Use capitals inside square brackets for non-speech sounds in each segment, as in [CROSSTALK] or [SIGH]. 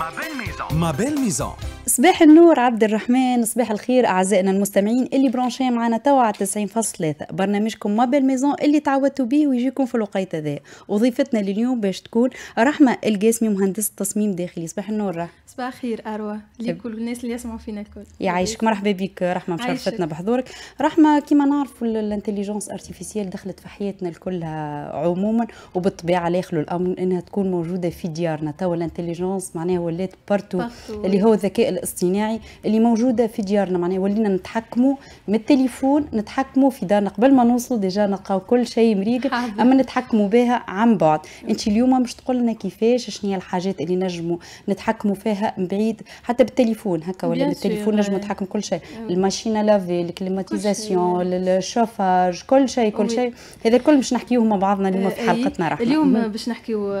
Ma Belle Maison Ma Belle Maison صباح النور عبد الرحمن صباح الخير أعزائنا المستمعين اللي branché ين معنا توا على 90.3 برنامجكم Ma Belle Maison اللي تعودتوا به ويجيكم في الوقيته ذا وضيفتنا لليوم باش تكون رحمة القاسمي مهندسه تصميم داخلي صباح النور رح. صباح الخير أروى. لكل الناس اللي يسمعوا فينا الكل. يعيشك. مرحبا بك رحمة مشرفتنا بحضورك. رحمة كيما نعرفوا ال intelligence artificielle دخلت في حياتنا الكلها عموما وبالطبيعة لا يخلو الأمر إنها تكون موجودة في ديارنا. توا ال intelligence معناها ولات partout اللي هو الذكاء الاصطناعي اللي موجودة في ديارنا. معناها ولينا نتحكموا من التليفون نتحكموا في دارنا. قبل ما نوصل déjà نلقاو كل شيء مريق أما نتحكموا بها عن بعد. انت اليوم مش تقول لنا كيفاش شنو هي الحاجات اللي نجموا نتحكموا فيها من بعيد؟ حتى بالتليفون هكا ولا بالتليفون نجموا نتحكم كل شيء. الماشينه لافي الكليماتيزاسيون الشوفاج كل شيء كل شيء. هذا الكل باش نحكيوه مع بعضنا اليوم في حلقتنا رحمه اليوم باش نحكيو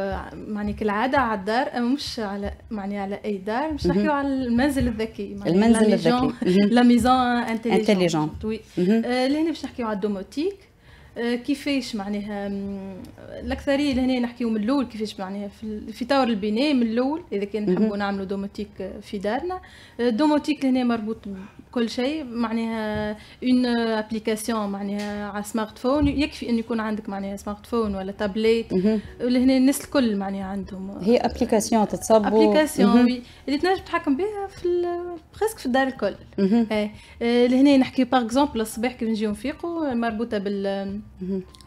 يعني كالعادة على الدار مش على يعني على أي دار باش نحكيو على المنزل الذكي المنزل الذكي. la maison intelligente oui لهنا باش نحكيو على ال domotique آه، كيفاش معناها الأكثرية لهنا نحكيو من الأول كيفاش معناها في طور البناء من الأول إذا كان نحبوا نعملوا domotique في دارنا. ال domotique لهنا مربوط بكل شيء معناها une application معناها على smartphone يكفي إن يكون عندك معناها smartphone ولا تابليت لهنا الناس الكل معناها عندهم. هي application تتصب application oui اللي تنجم تتحكم بها في presque في الدار الكل. اي آه، لهنا نحكي par exemple الصباح كيف نجيو نفيقوا مربوطة بال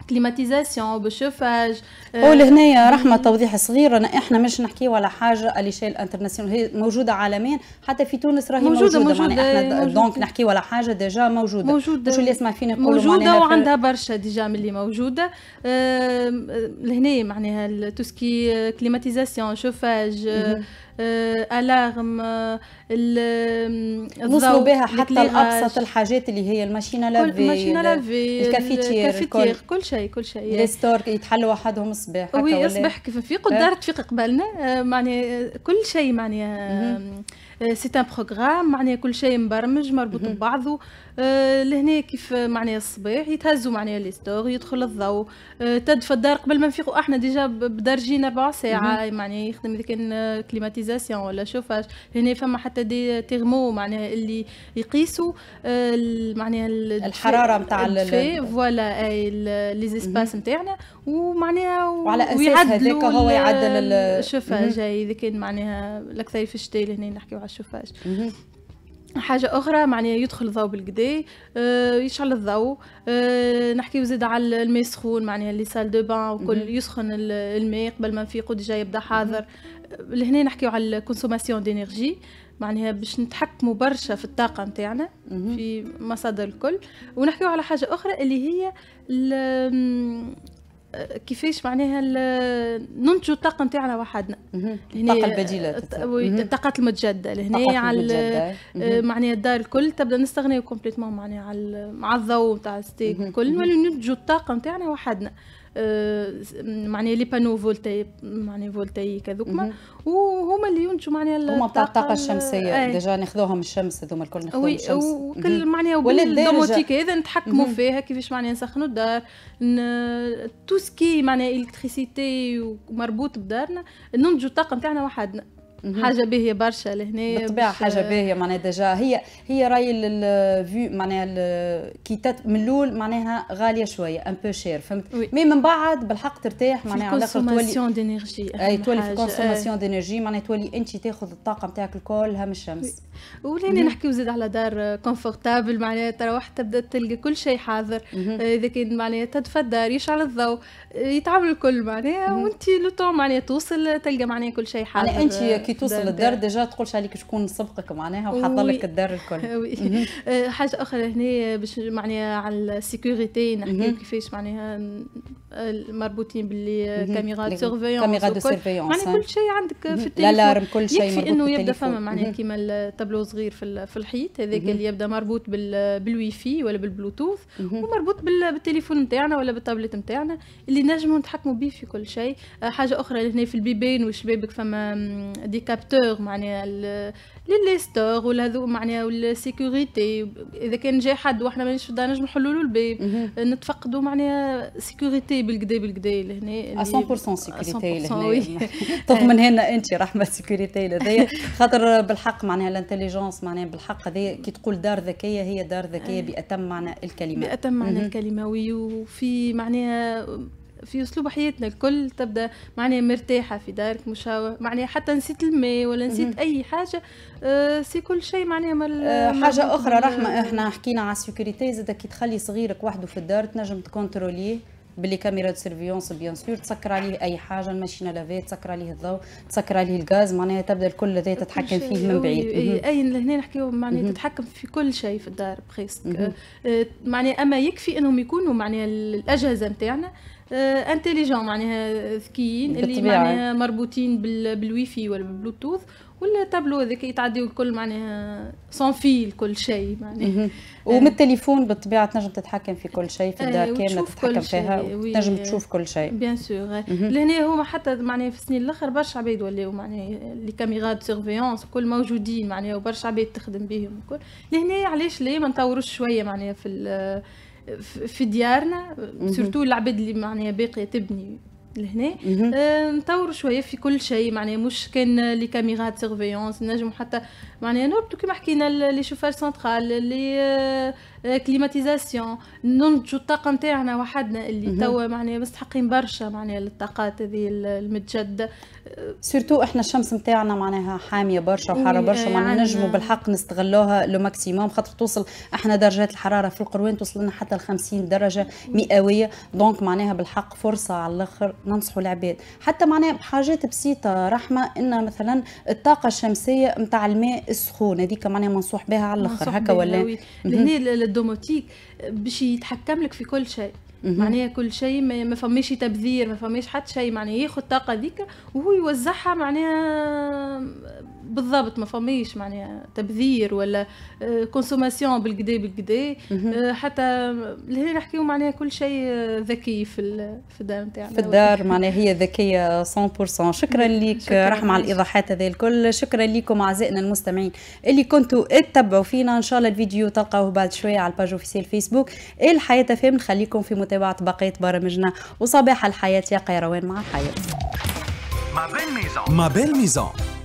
climatisation بال chauffage هو لهنايا رحمة توضيح صغير إحنا مش نحكيو على حاجة على شيء international هي موجودة عالميا حتى في تونس راهي موجودة موجودة, موجودة إحنا donc نحكيو على حاجة déjà موجودة. موجودة. مش اللي يسمع فينا موجودة وعندها برشا déjà من اللي موجودة. لهنا معناها tout ce qui est climatisation chauffage alarme وصلوا بها حتى لابسط الحاجات اللي هي الماشينة لافي الماشينه لافي الكافيتير الكافيتير كل شيء كل شيء. les stores يتحلوا وحدهم الصباح oui الصباح كيف في قدرت تفيق قبلنا معناها كل شيء معناها c'est un programme معناها كل شيء مبرمج مربوط ببعضه. آه لهنا كيف معناها الصباح يتهزوا معناها les stores يدخل الضوء. آه تدفى الدار قبل ما نفيقوا إحنا déjà بدرجين ربع ساعة معناها يخدم إذا كان climatisation ولا شوفاج هنا فما حتى des thermos معناها اللي يقيسوا آه معناها الحرارة نتاع voilà أي les espaces نتاعنا ومعناها وعلى أساس هذاك هو يعدل الشوفاج إذا كان معناها الأكثر في الشتاء هنا نحكيو على الشوفاج حاجة أخرى معناها يدخل الضوء بالكدا آه يشعل الضوء آه نحكيو زيد على الماء سخون معناها les salles de bain وكل يسخن الماء قبل ما نفيقو déjà يبدأ حاضر. لهنا نحكيو على ال consommation d'énergie معناها باش نتحكموا برشا في الطاقة نتاعنا في مصادر الكل. ونحكيو على حاجة أخرى اللي هي كيفاش معناها ننتجوا الطاقة نتاعنا وحدنا. الطاقه البديلة الطاقات المتجدده لهنا على معناها الدار الكل تبدأ نستغنيو complètement معناها على مع الضوء نتاع ال STEG الكل ننتجوا الطاقة نتاعنا وحدنا. آه، معناها les panneaux voltaï معناها voltaïques هذوكما. وهما اللي ينتجوا معناها هما تاع الطاقة الشمسية. déjà ناخذوهم الشمس هذوما الكل ناخذوهم الشمس. وكل معناها بال domotique هذا نتحكموا فيها كيفاش معناها نسخنوا الدار. tout ce qui معناها électricité ومربوط بدارنا ننتجوا الطاقة نتاعنا وحدنا. حاجة باهية برشا لهنا بالطبيعة حاجة باهية معناها déjà هي هي راهي الفيو معناها كي من الأول معناها غالية شوية un peu cher فهمت؟ mais من بعد بالحق ترتاح معناها على الآخر تولي d'énergie أي تولي في consommation d'énergie معناها تولي أنت تاخذ الطاقة نتاعك الكل من الشمس. ولهنا نحكيو زيد على دار confortable معناها ترى واحد تبدأ تلقى كل شيء حاضر. إذا كان معناها تدفى الدار يشعل الضوء يتعامل الكل معناها وأنت لو معناها توصل تلقى معناها كل شيء حاضر. يعني انت كي توصل للدار déjà تقولش عليك شكون سبقك معناها وحط لك الدار الكل. [LAUGHS] آه، [LAUGHS] حاجة أخرى هنا باش معناها على ال sécurité نحكيو كيفاش معناها مربوطين ب les caméras surveillance caméras de surveillance معناها كل شيء عندك في التليفون. ال alarme كل شيء يكفي إنه يبدأ فما معناها كيما التابلو صغير في في الحيط هذاك اللي يبدأ مربوط بالواي فاي ولا بالبلوتوث ومربوط بالتليفون نتاعنا ولا بالتابلت نتاعنا اللي نجموا نتحكموا به في كل شيء. آه، حاجة أخرى هنا في البيبان وشبابك فما des capteurs معناها les stores ولا هذو معناها وال sécurité. إذا كان جاي حد وإحنا مانيش في الدار نجم نحلوا له الباب نتفقدوا معناها sécurité بالكدا بالكدا لهنا 100% sécurité لهنا [LAUGHS] طب من هنا أنت رحمة sécurité لدي [LAUGHS] خاطر بالحق معناها ال intelligence معناها بالحق هذه كي تقول دار ذكية هي دار ذكية بأتم معنى الكلمة. بأتم معنى الكلمة وفي معناها في أسلوب حياتنا الكل تبدأ معناها مرتاحة في دارك مش معناها حتى نسيت الماء ولا نسيت أي حاجة آه c'est كل شيء معناها مال آه حاجة أخرى رحمة إحنا حكينا على ال sécurité زاد كي تخلي صغيرك وحده في الدار تنجم تكونتروليه ب les caméras de surveillance bien sûr تسكر عليه أي حاجة ال machine à laver تسكر عليه الضوء تسكر عليه الغاز معناها تبدأ الكل تتحكم فيه من بعيد. أي لهنا نحكيو معناها تتحكم في كل شيء في الدار presque آه، معناها أما يكفي إنهم يكونوا معناها الأجهزة نتاعنا intelligents آه، معناها ذكيين اللي معناها مربوطين بالواي فاي ولا بالبلوتوث ولا هذاك يتعديو الكل معناها sans fil كل شيء معناها. ومن التليفون بالطبيعة تنجم تتحكم في كل شيء في الدار كاملة تتحكم فيها وتنجم تشوف كل شيء. bien sûr لهنا هما حتى معناها في السنين الأخر برشا عباد ولاو معناها les caméras surveillance كل موجودين معناها وبرشا عباد تخدم بهم الكل. لهنا علاش ليه ما نطوروش شوية معناها في في ديارنا surtout العباد اللي معناها باقية تبني لهنا. آه، نطوروا شوية في كل شيء معناها مش كان لي les caméras surveillance نجم حتى معناها نربطوا كيما حكينا les chauffages centrals les climatisations. ننتجوا الطاقة نتاعنا وحدنا اللي توا معناها مستحقين برشا معناها للطاقات هذه المتجددة. surtout إحنا الشمس نتاعنا معناها حامية برشا وحارة برشا معناها نجموا بالحق نستغلوها le maximum خاطر توصل إحنا درجات الحرارة في القيروان توصل لنا حتى ل 50 درجة مئوية. donc معناها بالحق فرصة على الآخر ننصحوا العباد. حتى معناها حاجات بسيطة رحمة إن مثلا الطاقة الشمسية نتاع الماء السخون هذيك معناها منصوح بها على الآخر هكا ولا؟ لهنا ال domotique باش يتحكم لك في كل شيء. معناها كل شيء ما فماش تبذير ما فماش حتى شيء معناها ياخذ الطاقه ذيك وهو يوزعها معناها بالضبط ما فماش معناها تبذير ولا consommation بالكدا بالكدا حتى لهنا نحكيو معناها كل شيء ذكي في في الدار نتاعنا. في الدار معناها هي ذكية 100% شكرا لك رحمة على الإيضاحات هذه الكل. شكرا لكم أعزائنا المستمعين اللي كنتوا تتبعوا فينا. إن شاء الله الفيديو تلقاوه بعد شوية على ال page officielle فيسبوك الحياة فهم نخليكم في متابعة بقية برامجنا. وصباح الحياة يا قيروان. مع الحياة. ما بين ميزان. ما بين ميزان.